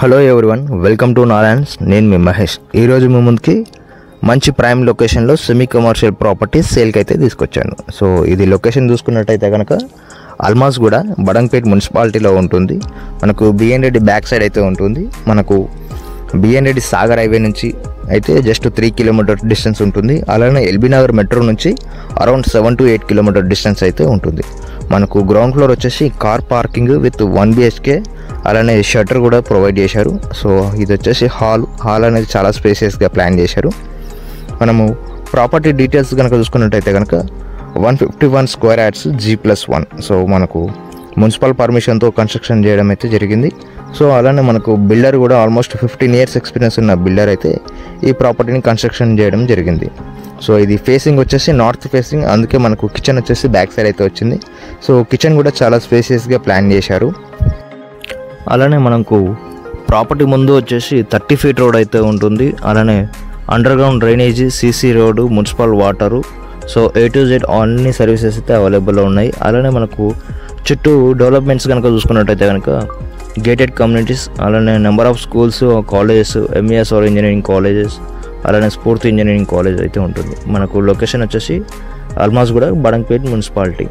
Hello everyone welcome to Narayans నేను మీ మహేష్. ఈరోజు మీ ముందుకి మంచి ప్రైమ్ లొకేషన్లో సెమీ కమర్షియల్ ప్రాపర్టీ సేల్కి అయితే తీసుకొచ్చాను. సో ఇది లొకేషన్ చూసుకున్నట్టయితే కనుక అల్మాస్ కూడా బడంపేట్ మున్సిపాలిటీలో ఉంటుంది. మనకు బిఎన్ రెడ్డి బ్యాక్ సైడ్ అయితే ఉంటుంది. మనకు బిఎన్ రెడ్డి సాగర్ హైవే నుంచి అయితే జస్ట్ త్రీ కిలోమీటర్ డిస్టెన్స్ ఉంటుంది. అలానే ఎల్బీ నగర్ మెట్రో నుంచి around seven to eight kilometre distance అయితే ఉంటుంది. మనకు గ్రౌండ్ ఫ్లోర్ వచ్చేసి car parking with one BHK అలానే షటర్ కూడా ప్రొవైడ్ చేశారు. సో ఇది వచ్చేసి హాల్. హాల్ అనేది చాలా స్పేసియస్గా ప్లాన్ చేశారు. మనము ప్రాపర్టీ డీటెయిల్స్ కనుక చూసుకున్నట్టయితే కనుక one fifty one square yards G plus one. So మనకు మున్సిపల్ పర్మిషన్తో కన్స్ట్రక్షన్ చేయడం అయితే జరిగింది. సో అలానే మనకు బిల్డర్ కూడా ఆల్మోస్ట్ ఫిఫ్టీన్ ఇయర్స్ ఎక్స్పీరియన్స్ ఉన్న బిల్డర్ అయితే ఈ ప్రాపర్టీని కన్స్ట్రక్షన్ చేయడం జరిగింది. సో ఇది ఫేసింగ్ వచ్చేసి నార్త్ ఫేసింగ్. అందుకే మనకు కిచెన్ వచ్చేసి బ్యాక్ సైడ్ అయితే వచ్చింది. సో కిచెన్ కూడా చాలా స్పేసియస్గా ప్లాన్ చేశారు. అలానే మనకు ప్రాపర్టీ ముందు వచ్చేసి థర్టీ ఫీట్ రోడ్ అయితే ఉంటుంది. అలానే under ground drainage CC road municipal water. So A to Z అన్ని సర్వీసెస్ అయితే అవైలబుల్లో ఉన్నాయి. అలానే మనకు చుట్టూ డెవలప్మెంట్స్ కనుక చూసుకున్నట్టయితే కనుక గేటెడ్ కమ్యూనిటీస్ అలానే number of schools colleges MES or engineering colleges అలానే స్ఫూర్తి ఇంజనీరింగ్ కాలేజ్ అయితే ఉంటుంది. మనకు లొకేషన్ వచ్చేసి ఆల్మాస్ కూడా బడంపేట్ మున్సిపాలిటీ.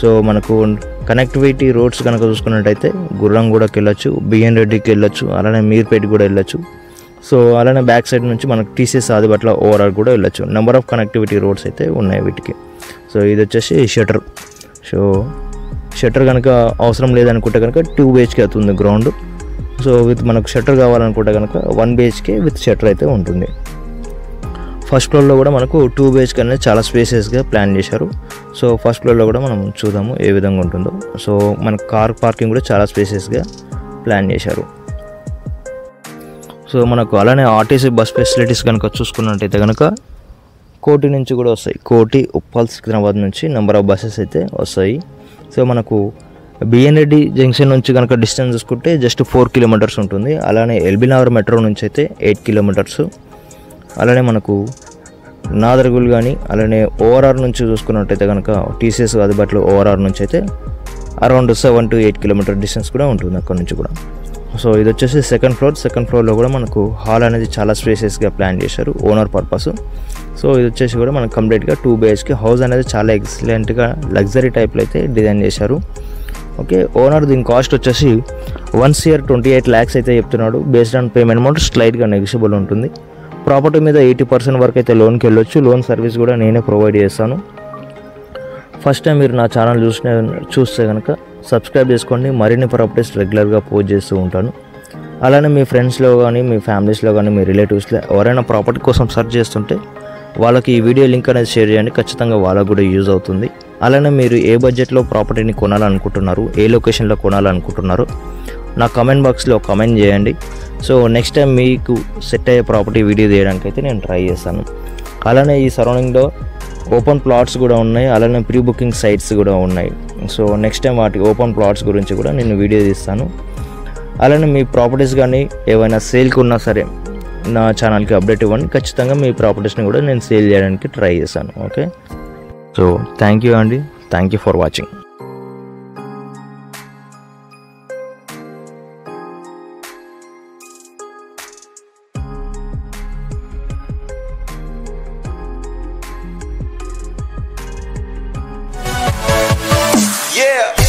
సో మనకు కనెక్టివిటీ రోడ్స్ కనుక చూసుకున్నట్టయితే గుర్రంగూడకి వెళ్ళొచ్చు బిఎన్ రెడ్డికి వెళ్ళొచ్చు అలానే మీర్పేట కూడా వెళ్ళొచ్చు. సో అలానే బ్యాక్ సైడ్ నుంచి మనకు టీసీఎస్ ఆదిపట్ల ఓవరాల్ కూడా వెళ్ళొచ్చు. నెంబర్ ఆఫ్ కనెక్టివిటీ రోడ్స్ అయితే ఉన్నాయి వీటికి. సో ఇది వచ్చేసి షటర్ సో షటర్ కనుక అవసరం లేదనుకుంటే కనుక టూ బిహెచ్కే అవుతుంది గ్రౌండ్ సో విత్ మనకు షటర్ కావాలనుకుంటే కనుక వన్ బిహెచ్కే విత్ షటర్ అయితే ఉంటుంది. ఫస్ట్ ఫ్లోర్లో కూడా మనకు టూ బిహెచ్కే అనేది చాలా స్పేసెస్గా ప్లాన్ చేశారు. సో ఫస్ట్ ఫ్లోర్లో కూడా మనం చూద్దాము ఏ విధంగా ఉంటుందో. సో మన కార్ పార్కింగ్ కూడా చాలా స్పేసెస్గా ప్లాన్ చేశారు. సో మనకు అలానే ఆర్టీసీ బస్ ఫెసిలిటీస్ కనుక చూసుకున్నట్టయితే కనుక కోటి నుంచి కూడా వస్తాయి. కోటి ఉప్పల్ సికింద్రాబాద్ నుంచి నెంబర్ ఆఫ్ బస్సెస్ అయితే వస్తాయి. సో మనకు బిఎన్ జంక్షన్ నుంచి కనుక డిస్టెన్స్ చూసుకుంటే జస్ట్ ఫోర్ కిలోమీటర్స్ ఉంటుంది. అలానే ఎల్బీ నగర్ మెట్రో నుంచి అయితే ఎయిట్ కిలోమీటర్స్. అలానే మనకు నాదర్గుల్ కానీ అలానే ఓఆర్ఆర్ నుంచి చూసుకున్నట్టయితే కనుక టీసీఎస్ అందుబాటులో ఓఆర్ఆర్ నుంచి అయితే around seven to eight kilometre distance కూడా ఉంటుంది అక్కడ నుంచి కూడా. సో ఇది వచ్చేసి సెకండ్ ఫ్లోర్. సెకండ్ ఫ్లోర్లో కూడా మనకు హాల్ అనేది చాలా స్పేసెస్గా ప్లాన్ చేశారు ఓనర్ పర్పస్. సో ఇది వచ్చేసి కూడా మనకు కంప్లీట్గా టూ బిహెచ్కే హౌస్ అనేది చాలా ఎక్సలెంట్గా లగ్జరీ టైప్లో అయితే డిజైన్ చేశారు. ఓకే ఓనర్ దీని కాస్ట్ వచ్చేసి once year twenty eight lakhs అయితే చెప్తున్నాడు. బేస్డ్ ఆన్ పేమెంట్ అమౌంట్ స్లైట్గా నెగిషియబుల్ ఉంటుంది. ప్రాపర్టీ మీద ఎయిటీ పర్సెంట్ వరకు అయితే లోన్కి వెళ్ళొచ్చు. లోన్ సర్వీస్ కూడా నేనే ప్రొవైడ్ చేస్తాను. ఫస్ట్ టైం మీరు నా ఛానల్ చూసిన చూస్తే కనుక సబ్స్క్రైబ్ చేసుకోండి. మరిన్ని ప్రాపర్టీస్ రెగ్యులర్గా పోస్ట్ చేస్తూ ఉంటాను. అలానే మీ ఫ్రెండ్స్లో కానీ మీ ఫ్యామిలీస్లో కానీ మీ రిలేటివ్స్లో ఎవరైనా ప్రాపర్టీ కోసం సెర్చ్ చేస్తుంటే వాళ్ళకి ఈ వీడియో లింక్ అనేది షేర్ చేయండి. ఖచ్చితంగా వాళ్ళకు కూడా యూజ్ అవుతుంది. అలానే మీరు ఏ బడ్జెట్లో ప్రాపర్టీని కొనాలనుకుంటున్నారు ఏ లొకేషన్లో కొనాలనుకుంటున్నారు నా కమెంట్ బాక్స్లో కమెంట్ చేయండి. సో నెక్స్ట్ టైం మీకు సెట్ అయ్యే ప్రాపర్టీ వీడియో తీయడానికి అయితే నేను ట్రై చేస్తాను. అలానే ఈ సరౌండింగ్లో ఓపెన్ ప్లాట్స్ కూడా ఉన్నాయి. అలానే ప్రీ బుకింగ్ సైట్స్ కూడా ఉన్నాయి. సో నెక్స్ట్ టైం వాటి ఓపెన్ ప్లాట్స్ గురించి కూడా నేను వీడియో తీస్తాను. అలానే మీ ప్రాపర్టీస్ కానీ ఏవైనా సేల్కి ఉన్నా సరే నా ఛానల్కి అప్డేట్ ఇవ్వండి. ఖచ్చితంగా మీ ప్రాపర్టీస్ని కూడా నేను సేల్ చేయడానికి ట్రై చేస్తాను. ఓకే సో థ్యాంక్ యూ అండి. Thank you for watching Yeah.